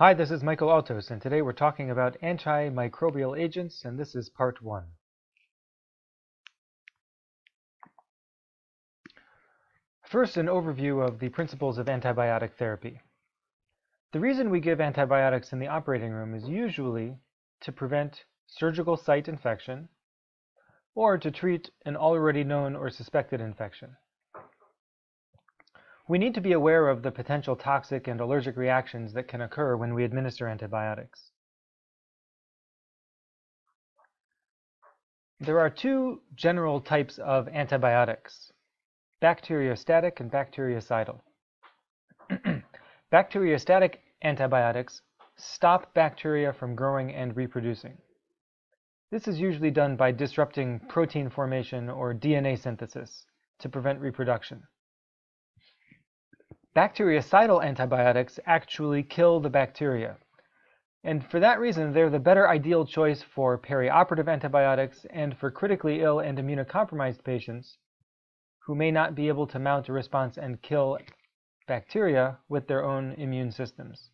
Hi, this is Michael Altose, and today we're talking about antimicrobial agents, and this is part one. First, an overview of the principles of antibiotic therapy. The reason we give antibiotics in the operating room is usually to prevent surgical site infection or to treat an already known or suspected infection. We need to be aware of the potential toxic and allergic reactions that can occur when we administer antibiotics. There are two general types of antibiotics, bacteriostatic and bactericidal. bacteriostatic antibiotics stop bacteria from growing and reproducing. This is usually done by disrupting protein formation or DNA synthesis to prevent reproduction. Bactericidal antibiotics actually kill the bacteria. And for that reason, they're the better ideal choice for perioperative antibiotics and for critically ill and immunocompromised patients who may not be able to mount a response and kill bacteria with their own immune systems.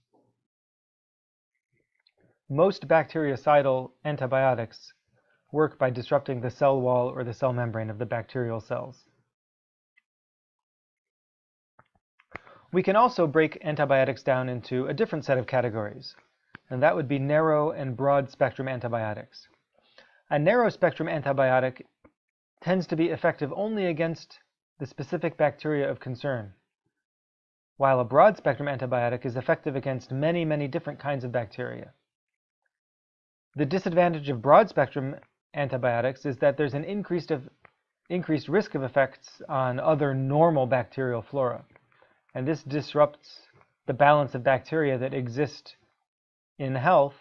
Most bactericidal antibiotics work by disrupting the cell wall or the cell membrane of the bacterial cells. We can also break antibiotics down into a different set of categories, and that would be narrow and broad spectrum antibiotics. A narrow spectrum antibiotic tends to be effective only against the specific bacteria of concern, while a broad spectrum antibiotic is effective against many, many different kinds of bacteria. The disadvantage of broad spectrum antibiotics is that there's an increased, of, increased risk of effects on other normal bacterial flora and this disrupts the balance of bacteria that exist in health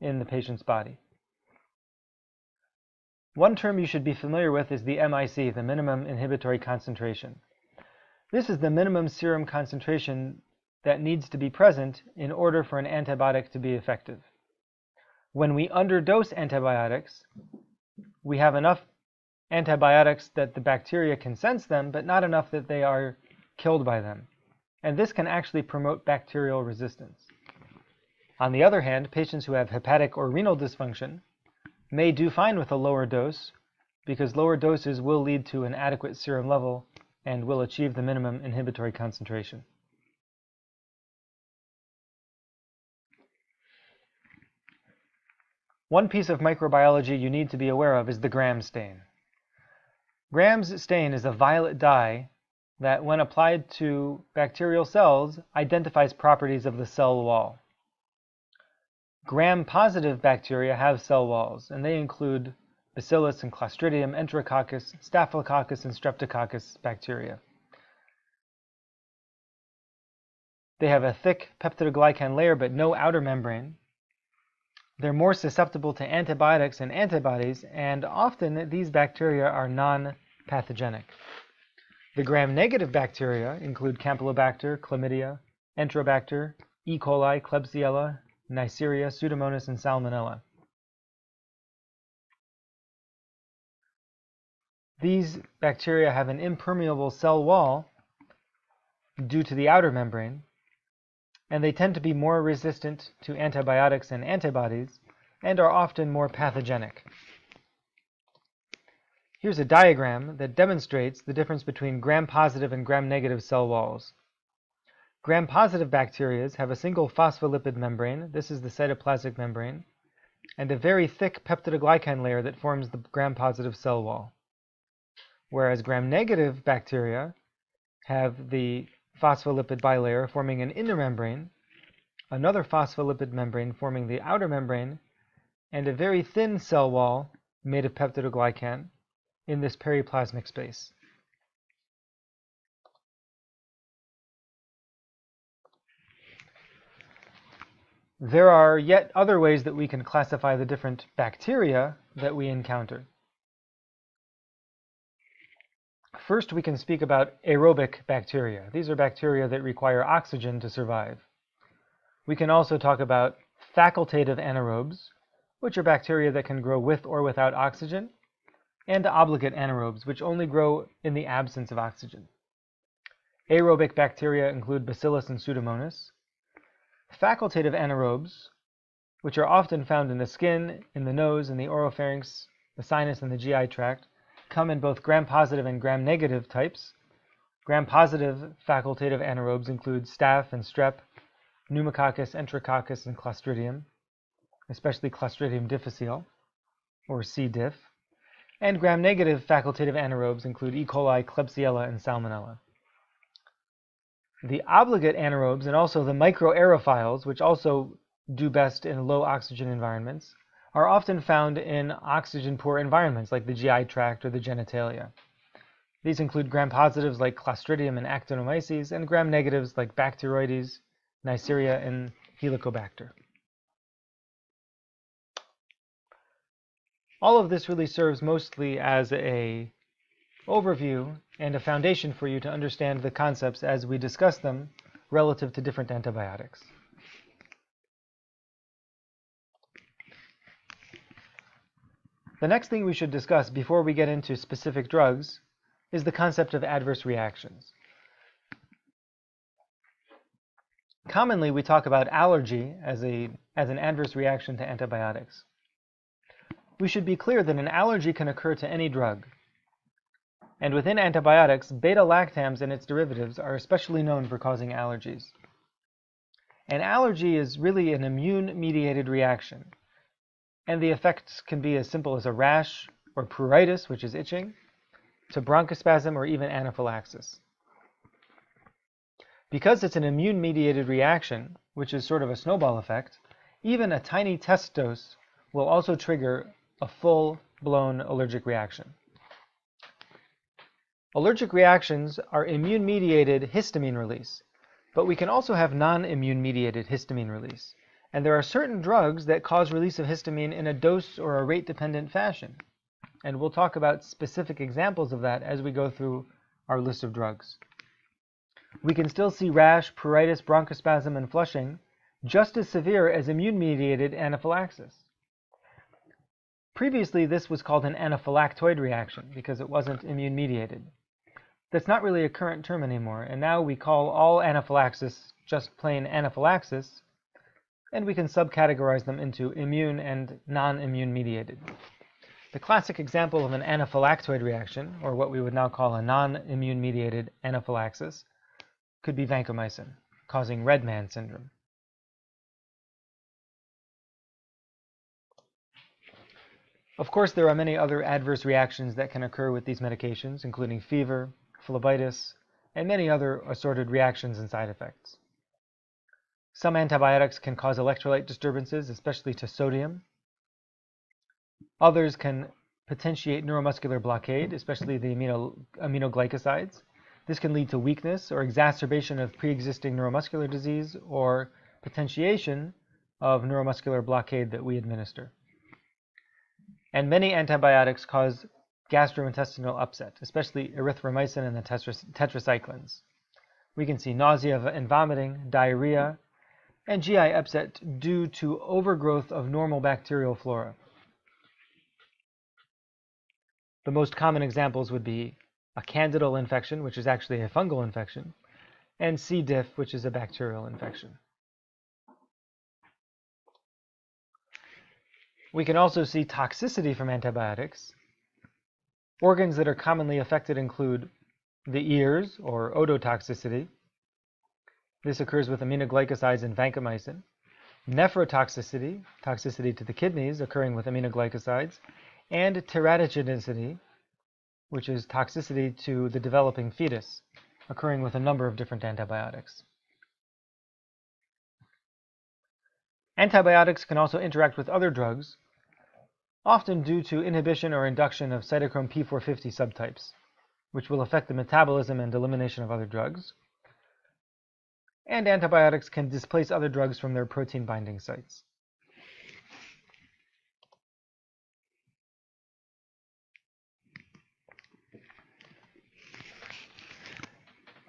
in the patient's body. One term you should be familiar with is the MIC, the minimum inhibitory concentration. This is the minimum serum concentration that needs to be present in order for an antibiotic to be effective. When we underdose antibiotics, we have enough antibiotics that the bacteria can sense them, but not enough that they are killed by them and this can actually promote bacterial resistance. On the other hand, patients who have hepatic or renal dysfunction may do fine with a lower dose because lower doses will lead to an adequate serum level and will achieve the minimum inhibitory concentration. One piece of microbiology you need to be aware of is the Gram stain. Gram's stain is a violet dye that when applied to bacterial cells identifies properties of the cell wall. Gram-positive bacteria have cell walls, and they include Bacillus and Clostridium, Enterococcus, Staphylococcus, and Streptococcus bacteria. They have a thick peptidoglycan layer but no outer membrane. They're more susceptible to antibiotics and antibodies, and often these bacteria are non-pathogenic. The gram-negative bacteria include Campylobacter, Chlamydia, Enterobacter, E. coli, Klebsiella, Neisseria, Pseudomonas, and Salmonella. These bacteria have an impermeable cell wall due to the outer membrane, and they tend to be more resistant to antibiotics and antibodies and are often more pathogenic. Here's a diagram that demonstrates the difference between gram-positive and gram-negative cell walls. Gram-positive bacteria have a single phospholipid membrane, this is the cytoplasmic membrane, and a very thick peptidoglycan layer that forms the gram-positive cell wall. Whereas gram-negative bacteria have the phospholipid bilayer forming an inner membrane, another phospholipid membrane forming the outer membrane, and a very thin cell wall made of peptidoglycan, in this periplasmic space. There are yet other ways that we can classify the different bacteria that we encounter. First, we can speak about aerobic bacteria. These are bacteria that require oxygen to survive. We can also talk about facultative anaerobes, which are bacteria that can grow with or without oxygen and obligate anaerobes, which only grow in the absence of oxygen. Aerobic bacteria include Bacillus and Pseudomonas. facultative anaerobes, which are often found in the skin, in the nose, in the oropharynx, the sinus, and the GI tract, come in both gram-positive and gram-negative types. Gram-positive facultative anaerobes include staph and strep, pneumococcus, enterococcus, and clostridium, especially Clostridium difficile, or C. diff. And gram-negative facultative anaerobes include E. coli, Klebsiella, and Salmonella. The obligate anaerobes and also the microaerophiles, which also do best in low oxygen environments, are often found in oxygen-poor environments like the GI tract or the genitalia. These include gram-positives like Clostridium and Actinomyces, and gram-negatives like Bacteroides, Neisseria, and Helicobacter. All of this really serves mostly as a overview and a foundation for you to understand the concepts as we discuss them relative to different antibiotics. The next thing we should discuss before we get into specific drugs is the concept of adverse reactions. Commonly, we talk about allergy as, a, as an adverse reaction to antibiotics. We should be clear that an allergy can occur to any drug. And within antibiotics, beta-lactams and its derivatives are especially known for causing allergies. An allergy is really an immune-mediated reaction and the effects can be as simple as a rash or pruritus, which is itching, to bronchospasm or even anaphylaxis. Because it's an immune-mediated reaction, which is sort of a snowball effect, even a tiny test dose will also trigger a full-blown allergic reaction. Allergic reactions are immune-mediated histamine release, but we can also have non-immune-mediated histamine release. And there are certain drugs that cause release of histamine in a dose or a rate-dependent fashion. And we'll talk about specific examples of that as we go through our list of drugs. We can still see rash, pruritus, bronchospasm, and flushing just as severe as immune-mediated anaphylaxis. Previously, this was called an anaphylactoid reaction because it wasn't immune-mediated. That's not really a current term anymore, and now we call all anaphylaxis just plain anaphylaxis and we can subcategorize them into immune and non-immune mediated. The classic example of an anaphylactoid reaction, or what we would now call a non-immune mediated anaphylaxis, could be vancomycin, causing red man syndrome. Of course, there are many other adverse reactions that can occur with these medications, including fever, phlebitis, and many other assorted reactions and side effects. Some antibiotics can cause electrolyte disturbances, especially to sodium. Others can potentiate neuromuscular blockade, especially the amino, aminoglycosides. This can lead to weakness or exacerbation of pre-existing neuromuscular disease or potentiation of neuromuscular blockade that we administer. And many antibiotics cause gastrointestinal upset, especially erythromycin and the tetracyclines. We can see nausea and vomiting, diarrhea, and GI upset due to overgrowth of normal bacterial flora. The most common examples would be a candidal infection, which is actually a fungal infection, and C. diff, which is a bacterial infection. We can also see toxicity from antibiotics. Organs that are commonly affected include the ears, or ototoxicity, this occurs with aminoglycosides and vancomycin. Nephrotoxicity, toxicity to the kidneys occurring with aminoglycosides, and teratogenicity, which is toxicity to the developing fetus, occurring with a number of different antibiotics. Antibiotics can also interact with other drugs, often due to inhibition or induction of cytochrome P450 subtypes, which will affect the metabolism and elimination of other drugs and antibiotics can displace other drugs from their protein binding sites.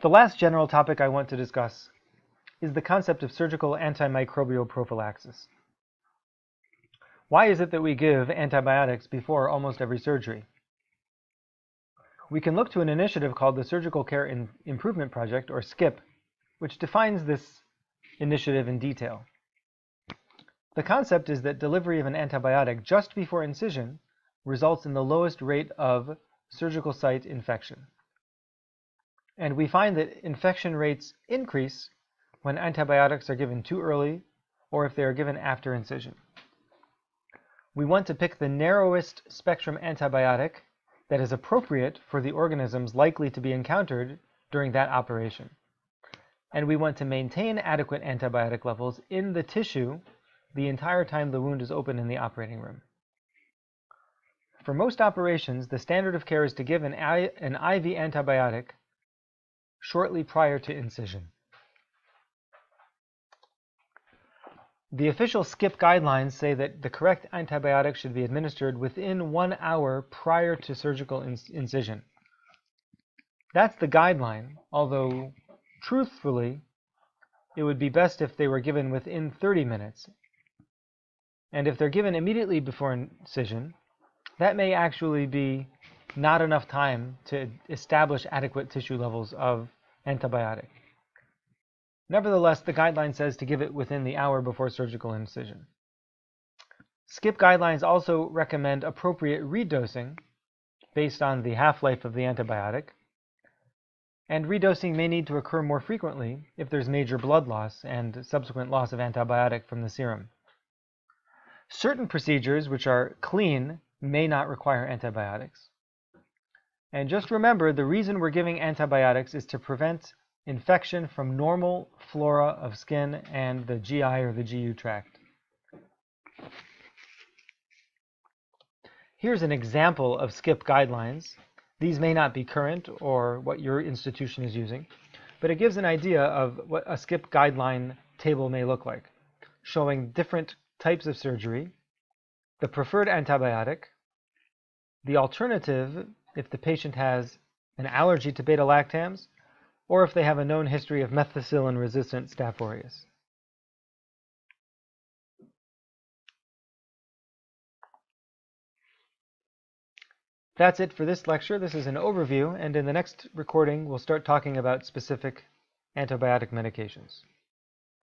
The last general topic I want to discuss is the concept of surgical antimicrobial prophylaxis. Why is it that we give antibiotics before almost every surgery? We can look to an initiative called the Surgical Care Improvement Project, or SCIP, which defines this initiative in detail. The concept is that delivery of an antibiotic just before incision results in the lowest rate of surgical site infection. And we find that infection rates increase when antibiotics are given too early or if they are given after incision. We want to pick the narrowest spectrum antibiotic that is appropriate for the organisms likely to be encountered during that operation. And we want to maintain adequate antibiotic levels in the tissue the entire time the wound is open in the operating room. For most operations, the standard of care is to give an, an IV antibiotic shortly prior to incision. The official SCIP guidelines say that the correct antibiotic should be administered within one hour prior to surgical incision. That's the guideline, although truthfully, it would be best if they were given within 30 minutes. And if they're given immediately before incision, that may actually be not enough time to establish adequate tissue levels of antibiotic. Nevertheless, the guideline says to give it within the hour before surgical incision. SCIP guidelines also recommend appropriate redosing based on the half-life of the antibiotic, and redosing may need to occur more frequently if there's major blood loss and subsequent loss of antibiotic from the serum. Certain procedures which are clean may not require antibiotics. And just remember, the reason we're giving antibiotics is to prevent infection from normal flora of skin and the GI or the GU tract. Here's an example of SCIP guidelines. These may not be current or what your institution is using, but it gives an idea of what a SCIP guideline table may look like, showing different types of surgery, the preferred antibiotic, the alternative if the patient has an allergy to beta-lactams, or if they have a known history of methicillin-resistant Staph aureus. That's it for this lecture. This is an overview, and in the next recording, we'll start talking about specific antibiotic medications.